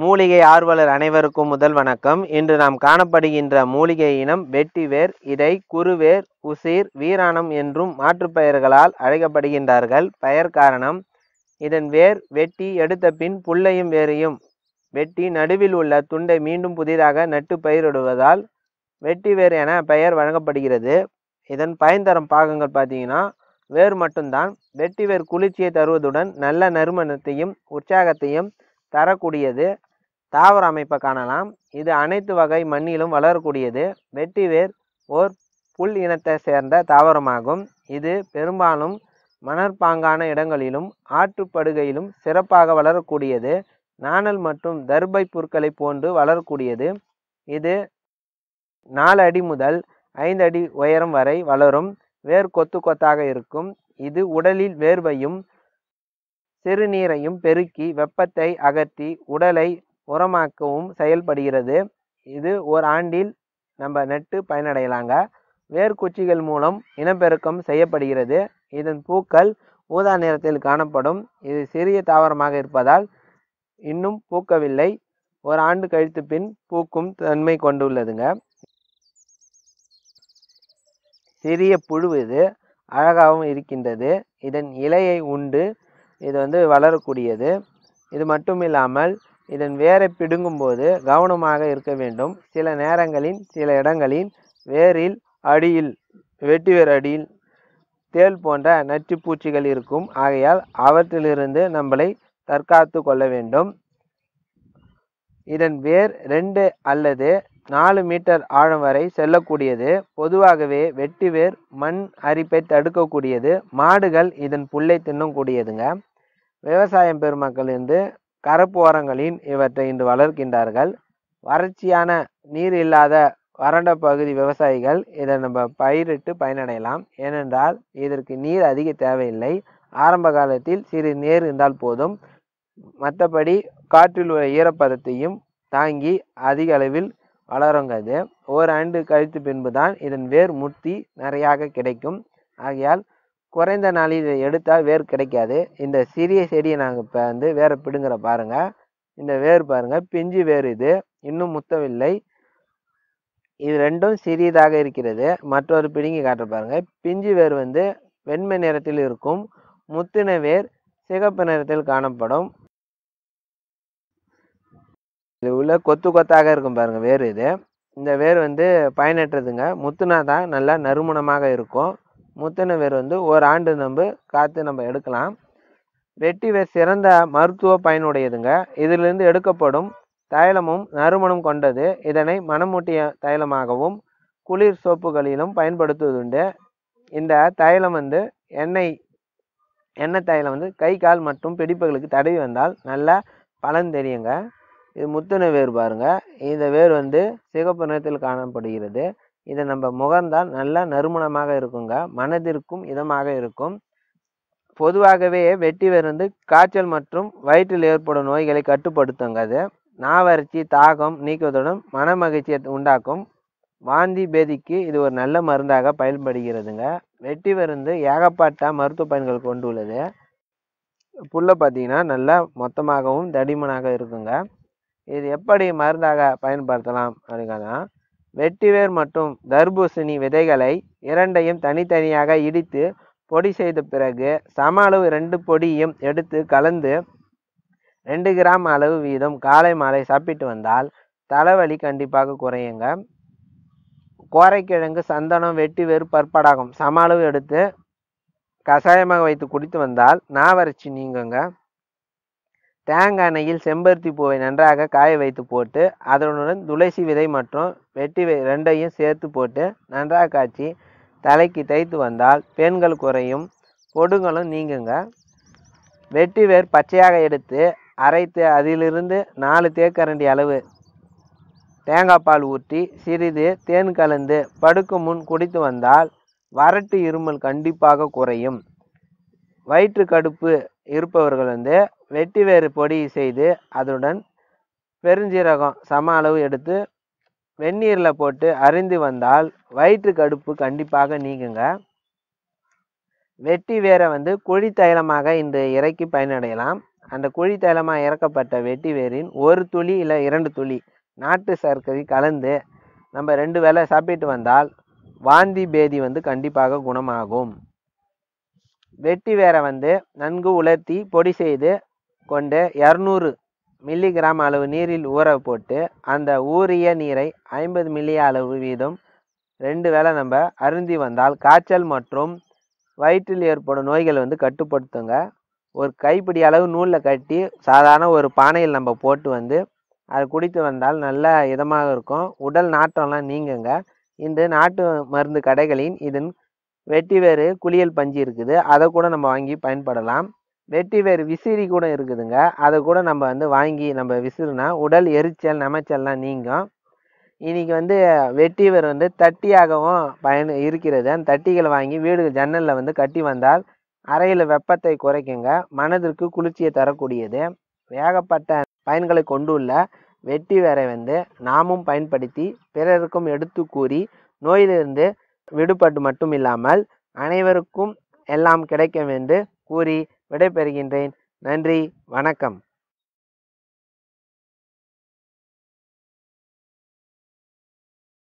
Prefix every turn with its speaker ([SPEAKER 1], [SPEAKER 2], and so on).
[SPEAKER 1] மூலிகை ஆர்வலர் அனைவருக்கும் முதல் வணக்கம். இன்று நாம் காணப்படுகின்ற மூலிகை இனம் வெட்டிவேர் இதை குருவேர் உசிர் வீராணம் என்றும் மாற்று பெயர்களால் அழைக்கப்படுகின்றார்கள். பெயர் காரணம் இதன் வேர் வெட்டி எடுத்த பின் புல்லையும் வேரையும் வெட்டி நடுவில் உள்ள துண்டை மீண்டும் புதிதாக நட்டு பயிரிடுவதால் வெட்டிவேர் என பெயர் வழங்கப்படுகிறது. இதன் பயன் தரும் பாகங்கள் பார்த்தீங்கன்னா வேர் மட்டும்தான் வெட்டிவேர் குளிர்ச்சியை தருவதுடன் நல்ல நறுமணத்தையும் உற்சாகத்தையும் தரக்கூடியது. தாவர அமைப்பை காணலாம். இது அனைத்து வகை மண்ணிலும் வளரக்கூடியது. வெட்டிவேர் ஓர் புல் இனத்தை சேர்ந்த தாவரமாகும். இது பெரும்பாலும் மணற்பாங்கான இடங்களிலும் ஆற்றுப்படுகையிலும் சிறப்பாக வளரக்கூடியது. நாணல் மற்றும் தர்பை புற்களை போன்று வளரக்கூடியது. இது நாலு அடி முதல் ஐந்து அடி உயரம் வரை வளரும். வேர் கொத்து கொத்தாக இருக்கும். இது உடலில் வேர்வையும் சிறுநீரையும் பெருக்கி வெப்பத்தை அகற்றி உடலை உரமாக்கவும் செயல்படுகிறது. இது ஒரு ஆண்டில் நம்ம நட்டு பயனடையலாங்க. வேர்க்குச்சிகள் மூலம் இனப்பெருக்கம் செய்யப்படுகிறது. இதன் பூக்கள் ஊதா நிறத்தில் காணப்படும். இது சிறிய தாவரமாக இருப்பதால் இன்னும் பூக்கவில்லை. ஒரு ஆண்டு கழித்து பின் பூக்கும் தன்மை கொண்டுள்ளதுங்க. சிறிய புழு இது. அழகாகவும் இருக்கின்றது. இதன் இலையை உண்டு. இது வந்து வளரக்கூடியது. இது மட்டும் இல்லாமல் இதன் வேரை பிடுங்கும்போது கவனமாக இருக்க வேண்டும். சில நேரங்களில் சில இடங்களில் வேரில் அடியில் வெட்டிவேர் அடியில் தேள் போன்ற நச்சு பூச்சிகள் இருக்கும். ஆகையால் அவற்றிலிருந்து நம்மளை தற்காத்து கொள்ள வேண்டும். இதன் வேர் ரெண்டு அல்லது நாலு மீட்டர் ஆழம் வரை செல்லக்கூடியது. பொதுவாகவே வெட்டி வேர் மண் அரிப்பை தடுக்கக்கூடியது. மாடுகள் இதன் புல்லை தின்னக்கூடியதுங்க. விவசாயம் பெருமக்கள் இருந்து கரப்பு ஓரங்களில் இவற்றை இன்று வளர்க்கின்றார்கள். வறட்சியான நீர் இல்லாத வறண்ட பகுதி விவசாயிகள் இதை நம்ம பயிரிட்டு பயனடையலாம். ஏனென்றால் இதற்கு நீர் அதிக தேவையில்லை. ஆரம்ப காலத்தில் சிறு நீர் இருந்தால் போதும். மற்றபடி காற்றில் உள்ள ஈரப்பதத்தையும் தாங்கி அதிக அளவில் வளருங்கிறது. ஓராண்டு கழித்து பின்பு தான் இதன் வேர் முத்தி நிறையாக கிடைக்கும். ஆகையால் குறைந்த நாளில் இதை எடுத்தால் வேர் கிடைக்காது. இந்த சிறிய செடியை நாங்கள் இப்போ வந்து வேரை பிடுங்குற பாருங்க. இந்த வேர் பாருங்கள் பிஞ்சு வேர் இது. இன்னும் முத்தவில்லை இது ரெண்டும் சிறியதாக இருக்கிறது. மற்றொரு பிடுங்கி காட்ட பாருங்கள் பிஞ்சு வேர் வந்து வெண்மை நிறத்தில் இருக்கும். முத்தின வேர் சிகப்பு நிறத்தில் காணப்படும். இது உள்ள கொத்து கொத்தாக இருக்கும் பாருங்கள் வேர் இது. இந்த வேர் வந்து பயனற்றதுங்க. முத்துனா தான் நல்லா நறுமணமாக இருக்கும். முத்தின வேர் வந்து ஒரு ஆண்டு நம்ம காத்து நம்ம எடுக்கலாம். வெட்டி வேர் சிறந்த மருத்துவ பயனுடையதுங்க. இதிலிருந்து எடுக்கப்படும் தைலமும் நறுமணம் கொண்டது. இதனை மணமூட்டிய தைலமாகவும் குளிர் சோப்புகளிலும் பயன்படுத்துவதுண்டு. இந்த தைலம் வந்து எண்ணெய் எண்ணெய் தைலம் வந்து கை கால் மற்றும் பிடிப்புகளுக்கு தடவி வந்தால் நல்ல பலன் தெரியுங்க. இது முத்தின வேர் பாருங்க. இந்த வேர் வந்து சிகப்பு நிறத்தில் காணப்படுகிறது. இதை நம்ம முகந்தால் நல்ல நறுமணமாக இருக்குங்க. மனதிற்கும் இதமாக இருக்கும். பொதுவாகவே வெட்டி விருந்து காய்ச்சல் மற்றும் வயிற்றில் ஏற்படும் நோய்களை கட்டுப்படுத்துங்க அது. நாவறட்சி தாகம் நீக்குவதுடன் மன மகிழ்ச்சியை உண்டாக்கும். வாந்தி பேதிக்கு இது ஒரு நல்ல மருந்தாக பயன்படுகிறதுங்க. வெட்டி மருந்து ஏகப்பட்ட மருத்துவ பயன்கள் கொண்டுள்ளது. புல்லை பார்த்தீங்கன்னா நல்லா மொத்தமாகவும் தடிமனாக இருக்குங்க. இது எப்படி மருந்தாக பயன்படுத்தலாம் அப்படின்னா வெட்டிவேர் மற்றும் தர்பூசணி விதைகளை இரண்டையும் தனித்தனியாக இடித்து பொடி செய்த பிறகு சம அளவு ரெண்டு பொடியும் எடுத்து கலந்து ரெண்டு கிராம் அளவு வீதம் காலை மாலை சாப்பிட்டு வந்தால் தலைவலி கண்டிப்பாக குறையுங்க. கோரைக்கிழங்கு சந்தனம் வெட்டி வேறு பற்படாகும். சம அளவு எடுத்து கஷாயமாக வைத்து குடித்து வந்தால் நாவறட்சி நீங்குங்க. தேங்காய் செம்பருத்தி பூவை நன்றாக காய வைத்து போட்டு அதனுடன் துளசி விதை மற்றும் வெட்டி வை ரெண்டையும் சேர்த்து போட்டு நன்றாக காய்ச்சி தலைக்கு தைத்து வந்தால் பெண்கள் குறையும் பொடுங்களும் நீங்குங்க. வெட்டி வேர் பச்சையாக எடுத்து அரைத்து அதிலிருந்து நாலு தேக்கரண்டி அளவு தேங்காய் பால் ஊற்றி சிறிது தேன் கலந்து படுக்கும் முன் குடித்து வந்தால் வறட்டு இருமல் கண்டிப்பாக குறையும். வயிற்று கடுப்பு இருப்பவர்கள் வந்து வெட்டி வேறு பொடி செய்து அதனுடன் பெருஞ்சீரகம் சம அளவு எடுத்து வெந்நீரில் போட்டு அரிந்து வந்தால் வயிற்று கடுப்பு கண்டிப்பாக நீங்குங்க. வெட்டி வேரை வந்து குழி தைலமாக இந்த இறைக்கு பயனடையலாம். அந்த குழி தைலமாக இறக்கப்பட்ட வெட்டி வேரின் ஒரு துளி இல்லை இரண்டு துளி நாட்டு சர்க்கரை கலந்து நம்ம ரெண்டு வேளை சாப்பிட்டு வந்தால் வாந்தி பேதி வந்து கண்டிப்பாக குணமாகும். வெட்டி வேரை வந்து நன்கு உலர்த்தி பொடி செய்து கொண்டு இரநூறு மில்லிகிராம் அளவு நீரில் ஊற போட்டு அந்த ஊறிய நீரை ஐம்பது மில்லி அளவு வீதம் ரெண்டு வேளை நம்ம அருந்தி வந்தால் காய்ச்சல் மற்றும் வயிற்றில் ஏற்படும் நோய்கள் வந்து கட்டுப்படுத்துங்க. ஒரு கைப்பிடி அளவு நூலில் கட்டி சாதாரண ஒரு பானையில் நம்ம போட்டு வந்து அதை குடித்து வந்தால் நல்ல இதமாக இருக்கும். உடல் நாற்றம்லாம் நீங்குங்க. இந்த நாட்டு மருந்து கடைகளின் இதன் வெட்டி வேறு குளியல் பஞ்சு இருக்குது. அதை கூட நம்ம வாங்கி பயன்படலாம். வெட்டி வேறு விசிறி கூட இருக்குதுங்க. அதை கூட நம்ம வந்து வாங்கி நம்ம விசிறுனா உடல் எரிச்சல் நமைச்சல்லாம் நீங்கும். இன்னைக்கு வந்து வெட்டிவேர் வந்து தட்டியாகவும் பயன் இருக்கிறது. அந்த தட்டிகளை வாங்கி வீடு ஜன்னலில் வந்து கட்டி வந்தால் அறையில் வெப்பத்தை குறைக்குங்க. மனதிற்கு குளிர்ச்சியை தரக்கூடியது. வேகப்பட்ட பயன்களை கொண்டுள்ள வெட்டி வேரை வந்து நாமும் பயன்படுத்தி பிறருக்கும் எடுத்து கூறி நோயிலிருந்து விடுபட்டு மட்டும் இல்லாமல் அனைவருக்கும் எல்லாம் கிடைக்கும் என்று கூறி விடைபெறுகின்றேன். நன்றி வணக்கம்.